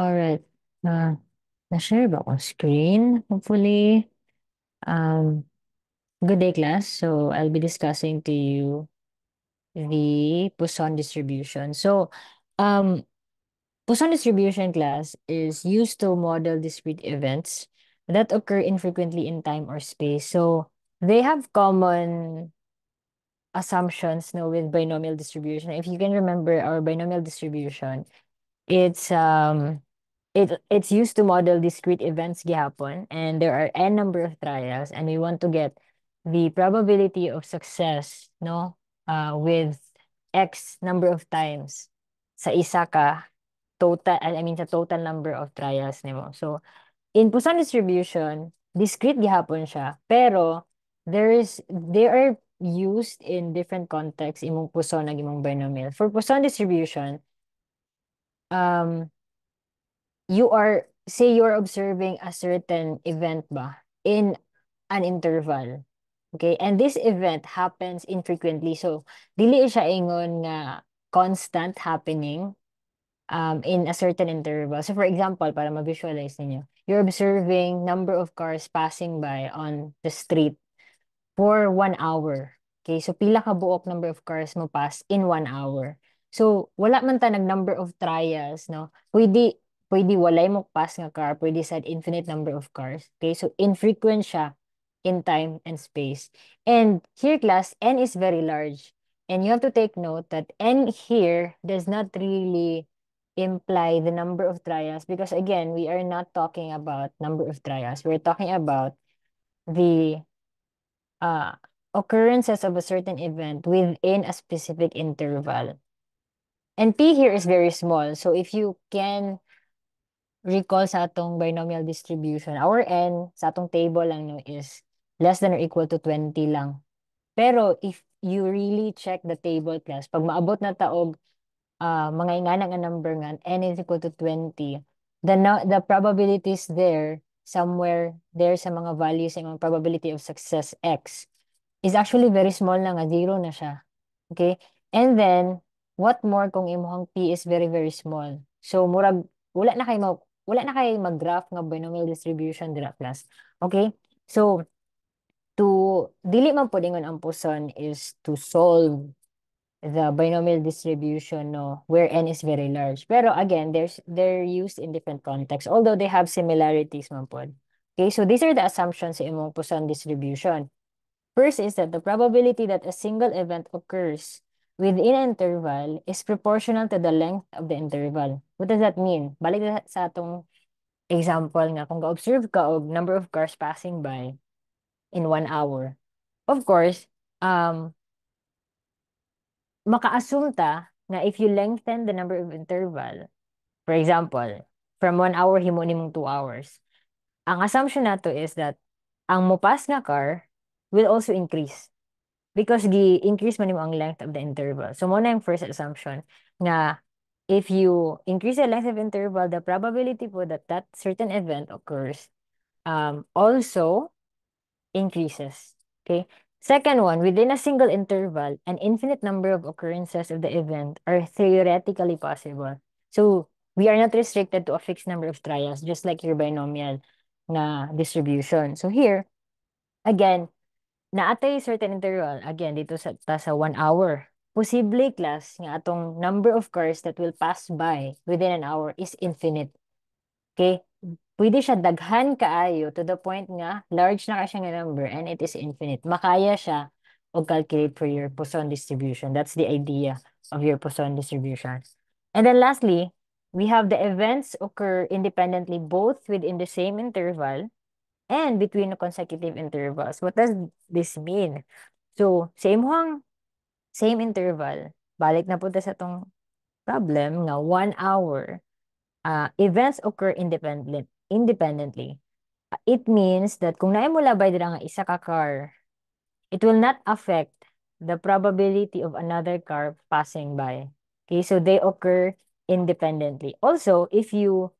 Alright. Uh, na-share ba akong screen? Hopefully. Um, good day, class. So, I'll be discussing to you the Poisson distribution. So, um, Poisson distribution class is used to model discrete events that occur infrequently in time or space. So, they have common assumptions no, with binomial distribution. If you can remember our binomial distribution, it's um it it's used to model discrete events gihapon and there are n number of trials and we want to get the probability of success no uh with x number of times sa isa ka total I mean sa total number of trials nimo so in Poisson distribution discrete gihapon siya pero there is they are used in different contexts imong Poisson ag imong binomial. For Poisson distribution um you are, say you're observing a certain event ba in an interval. Okay? And this event happens infrequently. So, dili siya ingon nga constant happening um, in a certain interval. So, for example, para ma-visualize ninyo, you're observing number of cars passing by on the street for one hour. Okay? So, pila ka buok number of cars mo pass in one hour. So, wala man ta nag number of trials, no? Pwede pwede walay mo pass nga car, pwede sad infinite number of cars. Okay, so infrequent siya in time and space. And here class, n is very large. And you have to take note that n here does not really imply the number of trials because again, we are not talking about number of trials. We're talking about the uh, occurrences of a certain event within a specific interval. And p here is very small. So if you can recall sa atong binomial distribution, our n sa atong table lang no is less than or equal to 20 lang. Pero if you really check the table class, pag maabot na taog uh, mga ingana nga number nga n is equal to 20, the the probabilities there somewhere there sa mga values sa probability of success x is actually very small na nga zero na siya. Okay? And then what more kung imong p is very very small. So murag wala na kay mo wala na kay mag-graph nga binomial distribution dira class. Okay? So, to, dili man po dingon ang Poisson is to solve the binomial distribution no where n is very large. Pero again, there's they're used in different contexts although they have similarities man po. Okay, so these are the assumptions sa imong Poisson distribution. First is that the probability that a single event occurs within interval is proportional to the length of the interval. What does that mean? Balik sa atong example nga, kung ga-observe ka og number of cars passing by in one hour, of course, um, maka-assume ta na if you lengthen the number of interval, for example, from one hour, himo nimong two hours, ang assumption nato is that ang mopas nga car will also increase because gi-increase man mo ang length of the interval. So, mo na yung first assumption nga if you increase the length of interval, the probability po that that certain event occurs um, also increases. Okay? Second one, within a single interval, an infinite number of occurrences of the event are theoretically possible. So, we are not restricted to a fixed number of trials, just like your binomial na distribution. So here, again, naatay certain interval, again, dito sa, ta sa one hour. Posible class nga atong number of cars that will pass by within an hour is infinite. Okay? Pwede siya daghan kaayo to the point nga large na ka siya nga number and it is infinite. Makaya siya o calculate for your Poisson distribution. That's the idea of your Poisson distribution. And then lastly, we have the events occur independently both within the same interval and between consecutive intervals. What does this mean? So, same hang same interval, balik na punta sa tong problem nga one hour, uh, events occur independent, independently. It means that kung naimula by dira nga isa ka car, it will not affect the probability of another car passing by. Okay, so they occur independently. Also, if you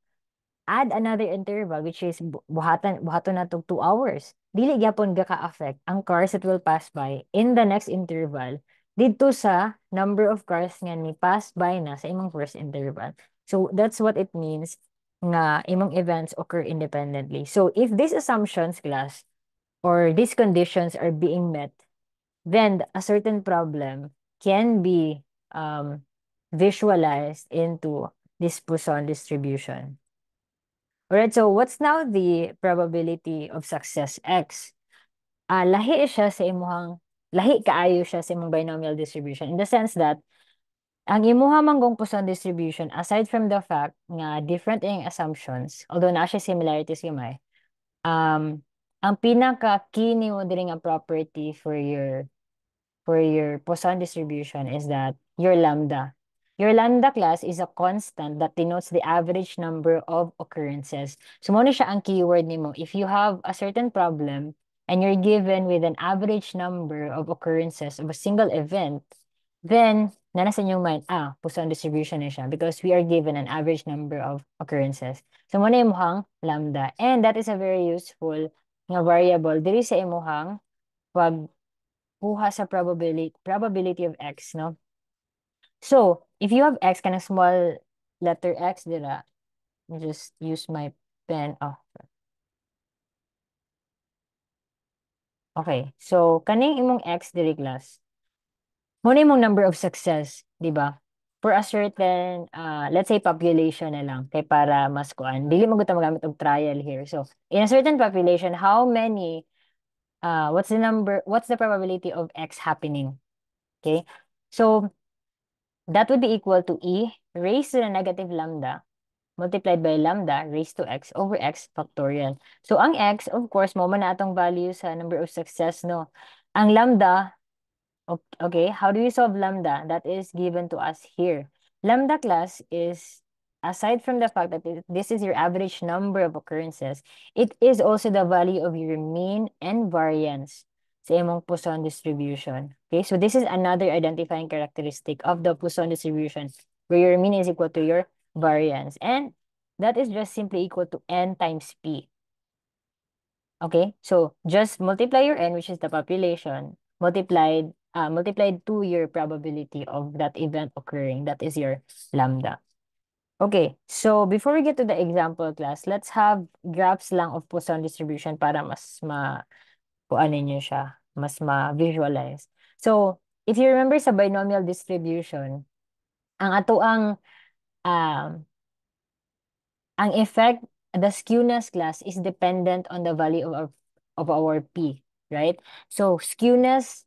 add another interval which is buhatan buhaton na tog 2 hours dili gyapon ga ka-affect ang cars that will pass by in the next interval didto sa number of cars nga ni pass by na sa imong first interval so that's what it means nga imong events occur independently. So if these assumptions class or these conditions are being met, then a certain problem can be um, visualized into this Poisson distribution. Alright, so what's now the probability of success X? Uh, lahi siya sa imuhang, lahi kaayo siya sa imong binomial distribution in the sense that ang imuha manggong Poisson distribution, aside from the fact nga different ang assumptions, although na siya similarities gamay, um, ang pinaka-key ni mo diri nga property for your for your Poisson distribution is that your lambda. Your lambda class is a constant that denotes the average number of occurrences. So, mo siya ang keyword nimo. If you have a certain problem and you're given with an average number of occurrences of a single event, then, na nasa inyong mind, ah, Poisson distribution na siya because we are given an average number of occurrences. So, mo na imuhang lambda. And that is a very useful nga variable diri sa imuhang pag kuha sa probability probability of x, no? So, if you have x, kind of small letter x dira, just use my pen. Oh. Okay, so kaning imong x diri class. Mo na imong number of success, di ba? For a certain, uh, let's say population na lang, kay para mas kuan. Dili mo gusto magamit og trial here. So, in a certain population, how many, uh, what's the number, what's the probability of x happening? Okay, so that would be equal to e raised to the negative lambda multiplied by lambda raised to x over x factorial. So, ang x, of course, mo na atong value sa number of success, no? Ang lambda, okay, how do you solve lambda? That is given to us here. Lambda class is, aside from the fact that this is your average number of occurrences, it is also the value of your mean and variance sa imong Poisson distribution. Okay, so this is another identifying characteristic of the Poisson distribution where your mean is equal to your variance. And that is just simply equal to n times p. Okay, so just multiply your n, which is the population, multiplied uh, multiplied to your probability of that event occurring. That is your lambda. Okay, so before we get to the example class, let's have graphs lang of Poisson distribution para mas ma kuanin niyo siya, mas ma-visualize. So, if you remember sa binomial distribution, ang ato ang um, ang effect, the skewness class is dependent on the value of our, of our P, right? So, skewness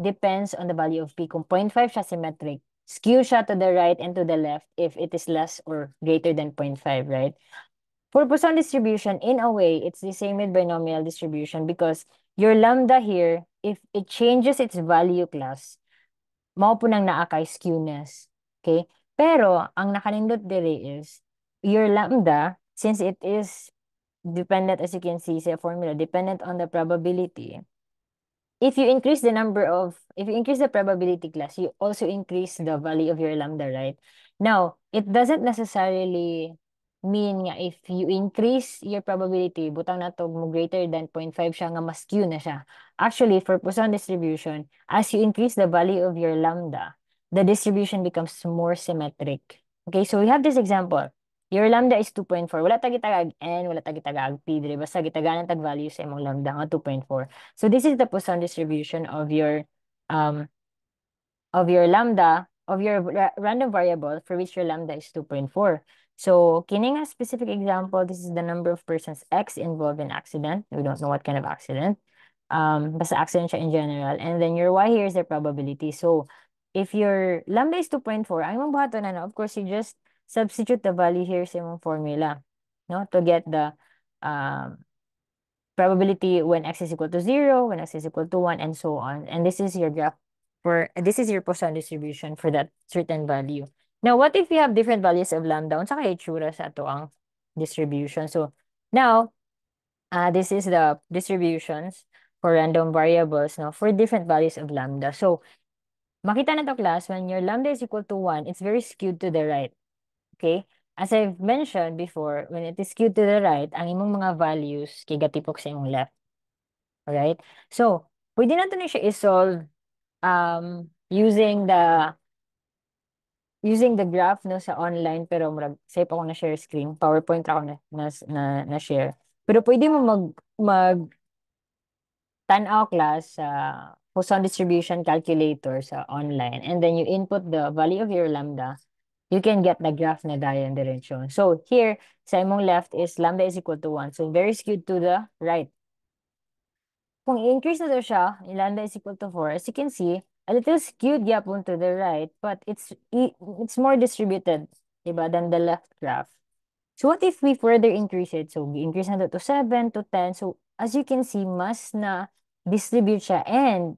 depends on the value of P. Kung 0.5 siya symmetric, skew siya to the right and to the left if it is less or greater than 0.5, right? For Poisson distribution, in a way, it's the same with binomial distribution because your lambda here, if it changes its value class, mao po nang naa kay skewness. Okay? Pero, ang nakanindot diri is, your lambda, since it is dependent, as you can see sa formula, dependent on the probability, if you increase the number of, if you increase the probability class, you also increase the value of your lambda, right? Now, it doesn't necessarily mean nga if you increase your probability, butang na to mo greater than 0.5 siya nga mas skew na siya. Actually, for Poisson distribution, as you increase the value of your lambda, the distribution becomes more symmetric. Okay, so we have this example. Your lambda is 2.4. Wala tagi tagag n, wala tagi tagag p, dire basta gitaganan tag value sa imong lambda nga 2.4. So this is the Poisson distribution of your um of your lambda of your ra random variable for which your lambda is 2.4. So, kining a specific example, this is the number of persons X involved in accident. We don't know what kind of accident. Um, basta accident siya in general. And then your Y here is the probability. So, if your lambda is 2.4, ang imong buhaton na, of course, you just substitute the value here sa imong formula, no? To get the um, probability when X is equal to 0, when X is equal to 1, and so on. And this is your graph for, this is your Poisson distribution for that certain value. Now, what if we have different values of lambda? Unsa kay itsura sa ato ang distribution? So, now, uh, this is the distributions for random variables no, for different values of lambda. So, makita na to class, when your lambda is equal to 1, it's very skewed to the right. Okay? As I've mentioned before, when it is skewed to the right, ang imong mga values kay gatipok sa imong left. Alright? So, pwede natin siya isolve um, using the using the graph no sa online pero murag save ako na share screen. PowerPoint ako na na na, na share pero pwede mo mag mag tanaw class sa Poisson distribution calculator sa online and then you input the value of your lambda you can get the graph na dayon direction. So here sa imong left is lambda is equal to 1 so very skewed to the right. Kung i-increase na to siya, lambda is equal to 4, as you can see, a little skewed yapon to the right, but it's it's more distributed, diba, than the left graph. So what if we further increase it? So increase na to 7 to 10. So as you can see, mas na distribute siya and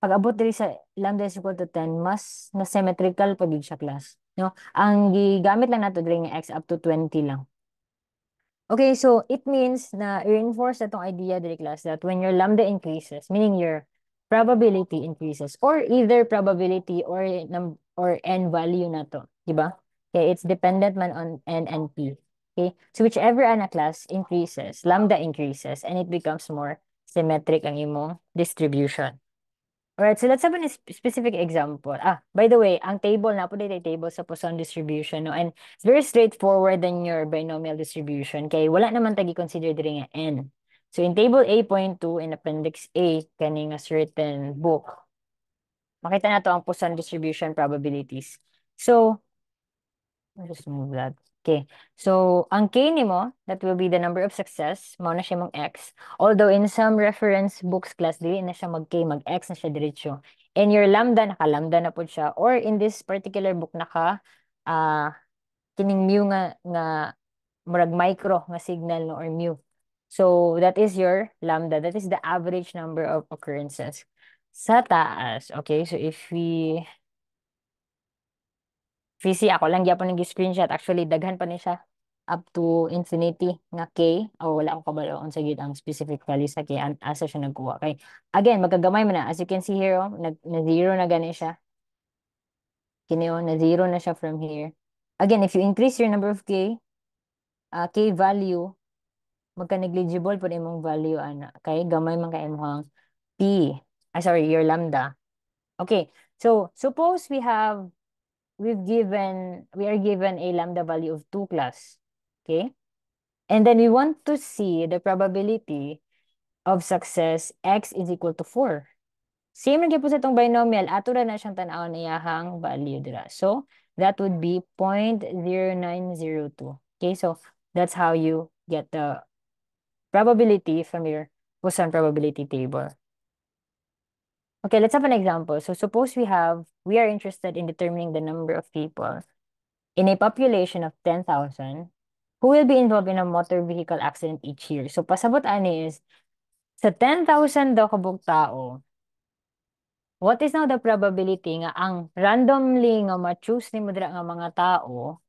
pag abot diri sa lambda is equal to 10, mas na symmetrical pag siya class. No? Ang gigamit lang nato diri x up to 20 lang. Okay, so it means na reinforce itong idea diri class that when your lambda increases, meaning your probability increases or either probability or or n value na to, di ba? Okay, it's dependent man on n and p. Okay, so whichever ana class increases, lambda increases and it becomes more symmetric ang imong distribution. Alright, so let's have a specific example. Ah, by the way, ang table na po table sa Poisson distribution, no? And it's very straightforward than your binomial distribution. Kay wala naman tagi consider diri nga n. So in table A.2 in appendix A kaning a certain book, makita na to ang Poisson distribution probabilities. So, I'll just move that. Okay. So, ang K nimo, that will be the number of success, mao na siya mong X. Although in some reference books class, dili na siya mag-K, mag-X na siya diretso. And your lambda, naka-lambda na po siya. Or in this particular book, naka, uh, kining mu nga, nga, murag micro nga signal no, or mu. So, that is your lambda. That is the average number of occurrences. Sa taas, okay, so if we Fisi ako lang gyapon ng screenshot actually daghan pa ni siya up to infinity nga k. O wala ko kabalo sa gid ang specific value sa k asa siya nagkuha. Kay again magagamay man na. As you can see here oh, nag na zero na gani siya. Kini oh, na zero na siya from here. Again if you increase your number of k uh, k value magka negligible pud imong value ana kay gamay man kay imong p ah, sorry your lambda okay so suppose we have we've given, we are given a lambda value of 2 class. Okay? And then we want to see the probability of success x is equal to 4. Same rin po sa itong binomial, ato na siyang tanaw na yahang value dira. So, that would be 0.0902. Okay, so that's how you get the probability from your Poisson probability table. Okay, let's have an example. So suppose we have, we are interested in determining the number of people in a population of 10,000 who will be involved in a motor vehicle accident each year. So pasabot ani is, sa 10,000 daw kabog tao, what is now the probability nga ang randomly nga ma-choose ni mo nga mga tao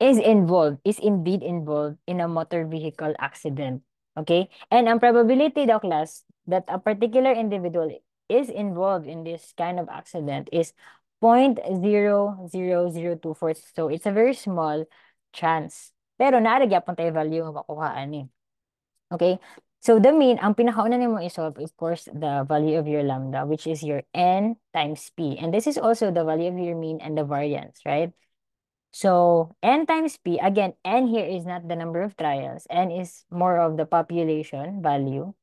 is involved, is indeed involved in a motor vehicle accident. Okay? And ang probability daw that a particular individual is involved in this kind of accident is 0.00024. So it's a very small chance. Pero naaragya pong tayo value nga makuhaan ni. Okay? So the mean, ang pinakauna nimo isolve, of course, the value of your lambda, which is your n times p. And this is also the value of your mean and the variance, right? So n times p, again, n here is not the number of trials. n is more of the population value.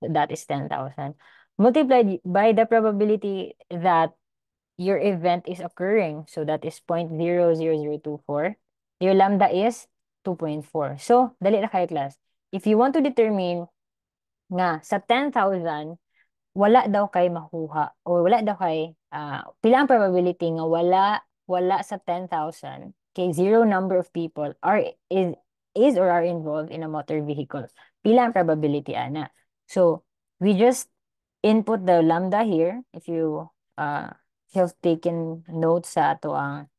That is 10,000. Multiplied by the probability that your event is occurring. So that is 0.00024. Your lambda is 2.4. So, dali na kayo class. If you want to determine nga sa 10,000, wala daw kay makuha o wala daw kay uh, pila ang probability nga wala wala sa 10,000, okay, zero number of people are is is or are involved in a motor vehicle. Pila ang probability ana. So, we just input the lambda here if you uh have taken notes sa ato ang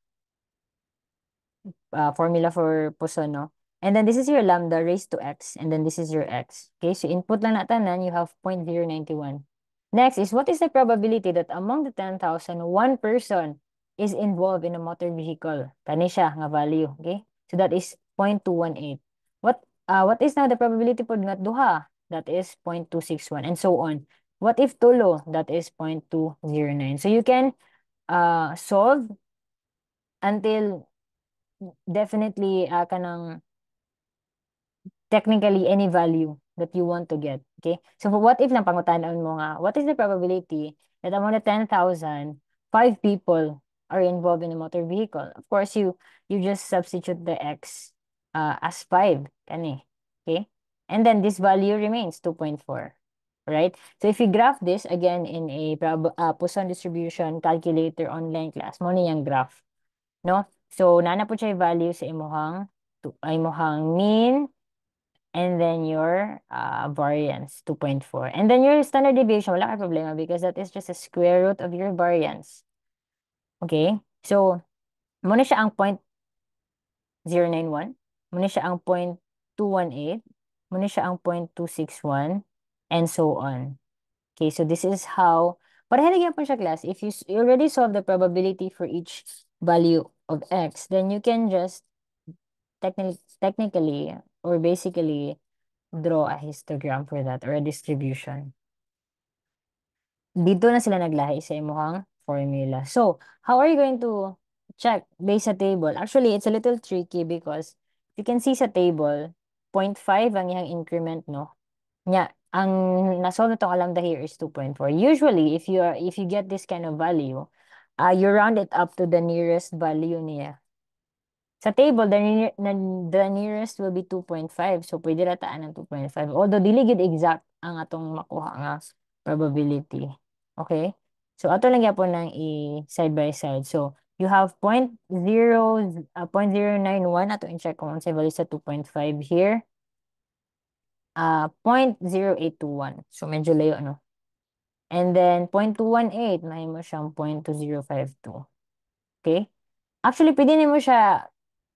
uh, formula for Poisson, no? And then this is your lambda raised to x, and then this is your x. Okay, so input lang natin, then you have 0.091. Next is, what is the probability that among the 10,000, one person is involved in a motor vehicle. Siya nga value, okay? So that is 0.218. What uh, what is now the probability pod nga duha? That is 0.261 and so on. What if tulo? That is 0.209. So you can uh, solve until definitely uh, kanang technically any value that you want to get. Okay? So what if lang pangutanon mo nga, what is the probability that among the 10,000, five people are involved in a motor vehicle? Of course, you you just substitute the x uh, as 5. Kani. Okay? And then this value remains 2.4. Right? So if you graph this again in a uh, Poisson distribution calculator online class, mo niyang graph. No? So, nana po siya value sa imuhang, imuhang mean, and then your uh, variance, 2.4. And then your standard deviation, wala ka problema because that is just a square root of your variance. Okay? So, muna siya ang 0.091, muna siya ang 0.218, muna siya ang 0.261, and so on. Okay, so this is how, parehilagyan po siya class, if you, you already solve the probability for each value of x, then you can just technically, technically or basically draw a histogram for that or a distribution. Dito na sila naglahi sa imuhang formula. So, how are you going to check based sa table? Actually, it's a little tricky because you can see sa table, 0.5 ang iyang increment, no? Nya, ang nasolve na itong lambda here is 2.4. Usually, if you are if you get this kind of value, uh, you round it up to the nearest value niya. Sa table, the, near, the nearest will be 2.5. So, pwede rataan ng 2.5. Although, dili gid exact ang atong makuha nga probability. Okay? So, ato lang po ng i-side by side. So, you have 0.0, uh, 0.091. Ato in-check kung sa value sa 2.5 here. Uh, 0.0821. So, medyo layo, ano? And then, 0.218, may mo siyang 0.2052. Okay? Actually, pwede mo siya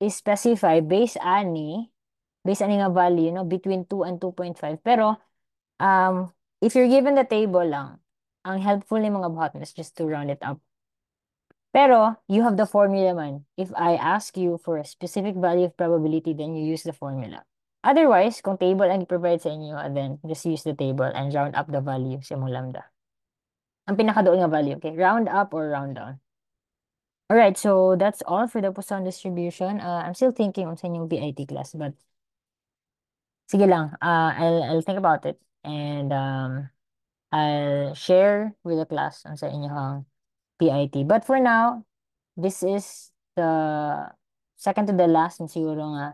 specify based ani based ani nga value no between 2 and 2.5 pero um if you're given the table lang ang helpful ni mga is just to round it up. Pero you have the formula man. If I ask you for a specific value of probability then you use the formula. Otherwise kung table ang i-provide sa inyo then just use the table and round up the value sa imong lambda. Ang pinakadoon nga value okay? Round up or round down. All right, so that's all for the Poisson distribution. Uh, I'm still thinking on sa inyong PIT class, but sige lang, uh, I'll, I'll think about it and um, I'll share with the class on sa inyong ah, PIT. But for now, this is the second to the last and siguro nga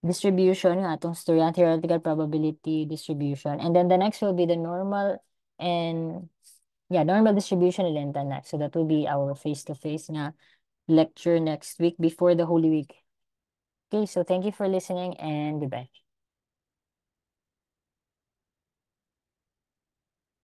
distribution nga Storian theoretical probability distribution. And then the next will be the normal and yeah, normal distribution ilenta next. So that will be our face-to-face na lecture next week before the Holy Week. Okay, so thank you for listening and goodbye.